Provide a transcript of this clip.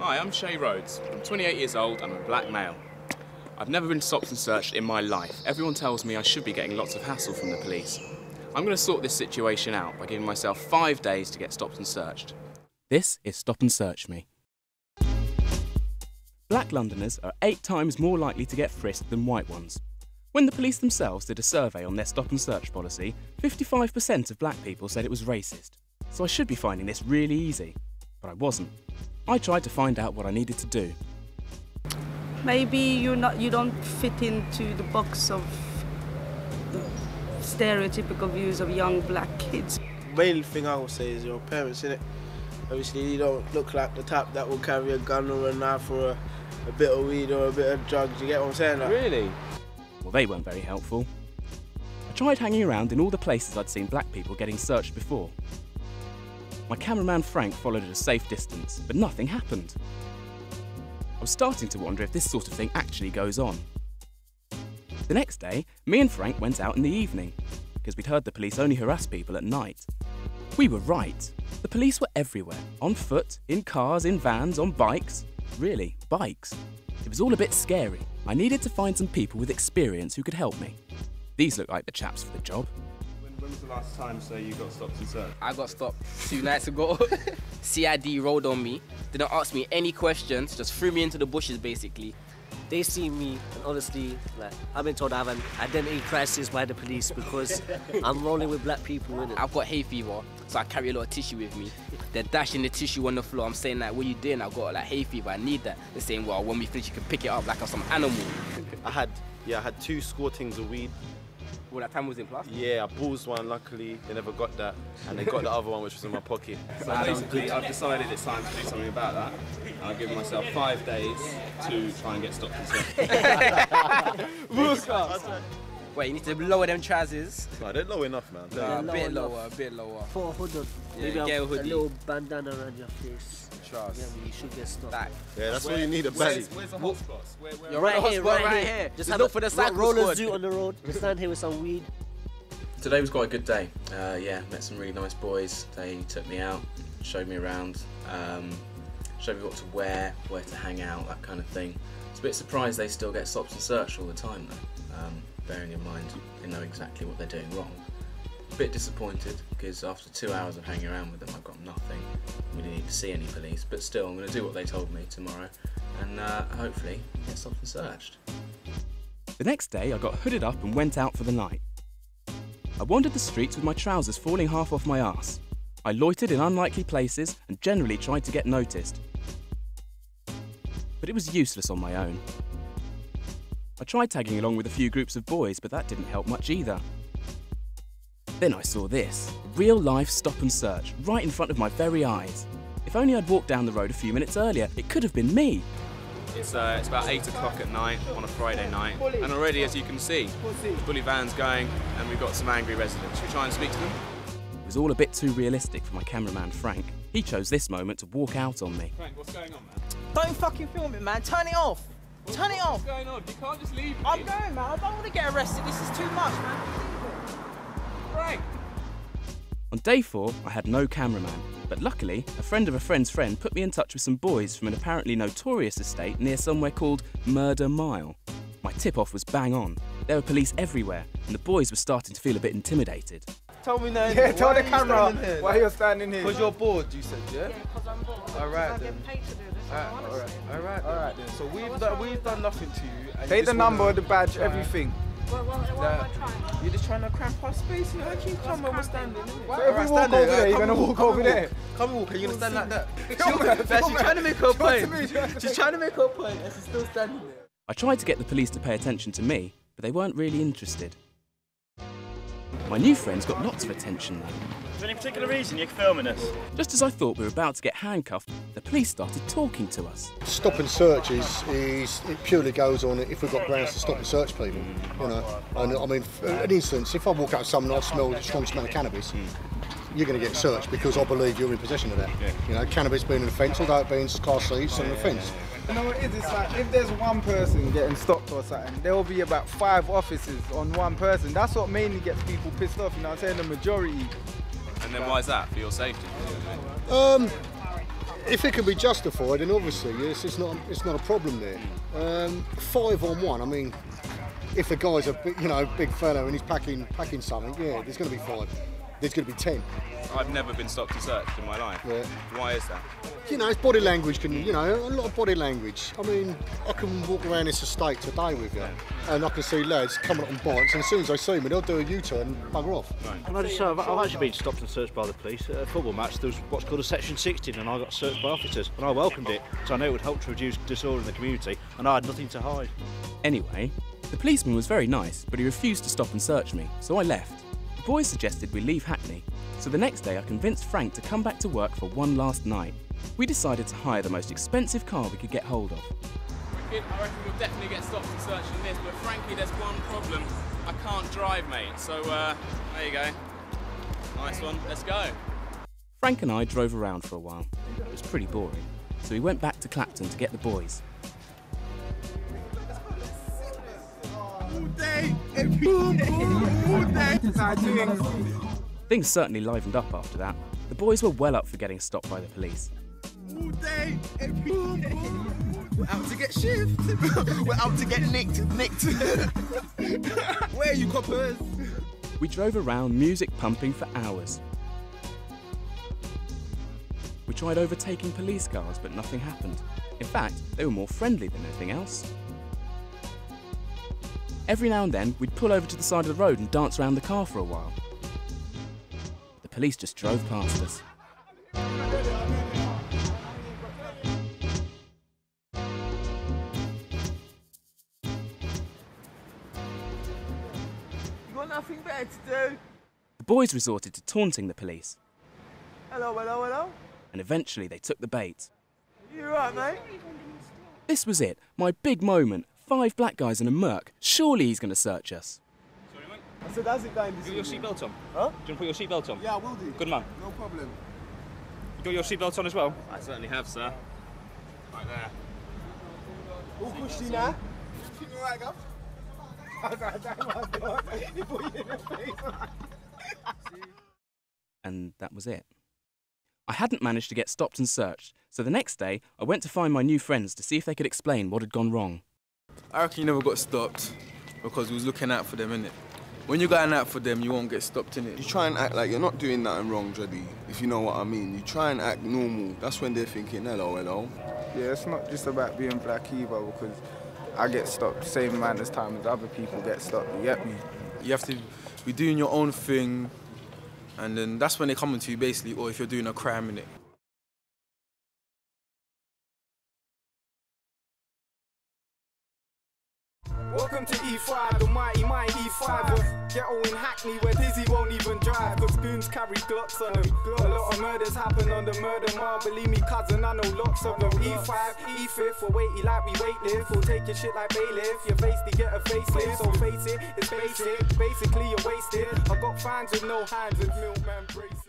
Hi, I'm Seyi Rhodes. I'm 28 years old and I'm a black male. I've never been stopped and searched in my life. Everyone tells me I should be getting lots of hassle from the police. I'm going to sort this situation out by giving myself five days to get stopped and searched. This is Stop and Search Me. Black Londoners are eight times more likely to get frisked than white ones. When the police themselves did a survey on their stop and search policy, 55% of black people said it was racist. So I should be finding this really easy. But I wasn't. I tried to find out what I needed to do. Maybe you're not, you don't fit into the box of the stereotypical views of young black kids. main thing I would say is your parents, innit? Obviously, you don't look like the type that will carry a gun or a knife or a, a bit of weed or a bit of drugs. You get what I'm saying? Like, Really? Well, they weren't very helpful. I tried hanging around in all the places I'd seen black people getting searched before. My cameraman Frank followed at a safe distance, but nothing happened. I was starting to wonder if this sort of thing actually goes on. The next day, me and Frank went out in the evening, because we'd heard the police only harass people at night. We were right. The police were everywhere on foot, in cars, in vans, on bikes. Really, bikes. It was all a bit scary. I needed to find some people with experience who could help me. These look like the chaps for the job. When, when was the last time, so you got stopped and searched? I got stopped two nights ago. CID rolled on me, didn't ask me any questions, just threw me into the bushes basically. they see me and honestly like I've been told I have an identity crisis by the police because I'm rolling with black people in it. I've got hay fever, so I carry a lot of tissue with me. They're dashing the tissue on the floor. I'm saying like, what are you doing? I've got like hay fever. I need that. They're saying, well, when we finish, you can pick it up like I'm some animal. I had, yeah, I had two squirtings of weed. Well, that time was in plus. Yeah, I paused one. Luckily, they never got that, and they got the other one, which was in my pocket. So basically, I've decided it's time to do something about that. I'll give myself five days to try and get stopped and searched. Wait, you need to lower them trousers. No, they're low enough, man. Uh, a lower bit enough. lower, a bit lower. For a hood on, Yeah, maybe get a a, a little bandana around your face. Trust. Yeah, well, you should get stopped. That. Yeah, that's all you need, a belly. Where's the hot spots? Where, where You're right on here, right, right here. here. Just Just have look for the ro- cycle roller zoo on the road. Just Stand here with some weed. Today was quite a good day. Uh, yeah, met some really nice boys. They took me out, showed me around, um, showed me what to wear, where to hang out, that kind of thing. It's a bit surprised they still get stops and searched all the time though, um, bearing in mind they know exactly what they're doing wrong. A bit disappointed because after two hours of hanging around with them, I've got nothing. We didn't need to see any police, but still, I'm going to do what they told me tomorrow and uh, hopefully get something searched. The next day, I got hooded up and went out for the night. I wandered the streets with my trousers falling half off my ass. I loitered in unlikely places and generally tried to get noticed. But it was useless on my own. I tried tagging along with a few groups of boys, but that didn't help much either. Then I saw this real life stop and search right in front of my very eyes. If only I'd walked down the road a few minutes earlier, it could have been me. It's, uh, it's about 8 o'clock at night on a Friday night, and already, as you can see, bully van's going, and we've got some angry residents. Should we try and speak to them? It was all a bit too realistic for my cameraman Frank. He chose this moment to walk out on me. Frank, what's going on, man? Don't fucking film it, man. Turn it off. Turn it off. What's going on? You can't just leave me. I'm going, man. I don't want to get arrested. This is too much, man. Frank! On day four, I had no cameraman, but luckily, a friend of a friend's friend put me in touch with some boys from an apparently notorious estate near somewhere called Murder Mile. My tip off was bang on. There were police everywhere, and the boys were starting to feel a bit intimidated. Tell me now. Yeah, tell why the are you camera standing here? why you're standing here. Because you're bored, you said, yeah? because I'm bored. All right, I then. Get paid to do this. Alright, alright, alright, alright then. So we've done, we've done nothing to you. and you Take the number, the badge, try- everything. What, what, what am trying? You're just trying to cramp our space. You know, keep calm when we're standing. innit? So if we Alright, walk stand over there, there, you're gonna and walk over and there. Come and walk. Are you gonna stand like that? Film it, She's trying to make her Show it to point. me, show it to She's trying to make her point, and she's still standing there. I tried to get the police to pay attention to me, but they weren't really interested. My new friends got lots of attention though. Is there any particular reason you're filming us? Just as I thought we were about to get handcuffed, the police started talking to us. Stop and search is, is it purely goes on if we've got grounds to stop and search people. You know, and I mean, for an instance, if I walk out with someone and I smell a strong smell of cannabis, you're going to get searched because I believe you're in possession of that. You know, cannabis being an offence, although it being class C, it's an offence. You know what it is? It's like if there's one person getting stopped or something, there will be about five officers on one person. That's what mainly gets people pissed off. You know what I'm saying? The majority. And then why is that? For your safety? Um, if it can be justified, then obviously yes, it's not it's not a problem there. Um, five on one. I mean, if the guy's a big, you know big fellow and he's packing packing something, yeah, there's going to be five. There's going to be ten. I've never been stopped and searched in my life. Yeah. Why is that? You know, it's body language can you know a lot of body language. I mean, I can walk around this estate today with you, and I can see lads coming up on bikes, and as soon as they see me, they'll do a U-turn and bugger off. And I just say, I've, I've actually been stopped and searched by the police. At a football match, there was what's called a Section 60, and I got searched by officers. And I welcomed it, so I know it would help to reduce disorder in the community, and I had nothing to hide. Anyway, the policeman was very nice, but he refused to stop and search me, so I left. The boys suggested we leave Hackney, so the next day I convinced Frank to come back to work for one last night. We decided to hire the most expensive car we could get hold of. Wicked, I reckon we'll definitely get stopped and searched in this, but frankly, there's one problem. I can't drive, mate. So, uh, there you go. Nice one. Let's go. Frank and I drove around for a while. It was pretty boring, so we went back to Clapton to get the boys. All day, every day. Things certainly livened up after that. The boys were well up for getting stopped by the police. All day, every We're out to get shift. We're out to get nicked, nicked. Where are you coppers? We drove around, music pumping for hours. We tried overtaking police cars, but nothing happened. In fact, they were more friendly than anything else. Every now and then, we'd pull over to the side of the road and dance around the car for a while. The police just drove past us. You got nothing better to do. The boys resorted to taunting the police, Hello, hello, hello. and eventually they took the bait. You right, mate? This was it, my big moment. Five black guys and a merc. Surely he's going to search us. I said, how's it going this You got your evening? seatbelt on? Huh? Do you want to put your seatbelt on? Yeah, I will do. Good man. No problem. You got your seatbelt on as well? I certainly have, sir. Right there. All cushy now? You right, Gav? I was like, "Damn, my God." He put you in the face. and that was it. I hadn't managed to get stopped and searched, so the next day I went to find my new friends to see if they could explain what had gone wrong. I reckon you never got stopped because we was looking out for them, innit? When you're going out for them, you won't get stopped, innit? You try and act like you're not doing nothing wrong, Jody, if you know what I mean. You try and act normal. That's when they're thinking, hello, hello. Yeah, it's not just about being black either because I get stopped the same amount of time as other people get stopped. You get me? You have to be doing your own thing, and then that's when they come to you, basically, or if you're doing a crime, innit? To E5, the mighty, mighty E5 of ghetto in Hackney where Dizzy won't even drive. Cause goons carry glocks on them A lot of murders happen on the murder mile. Believe me cousin, I know lots of them E5, E5, we're weighty like we weightlift We'll take your shit like bailiff. Your face to get a facelift. So face it, it's basic. Basically you're wasted. I got fans with no hands with milkman braces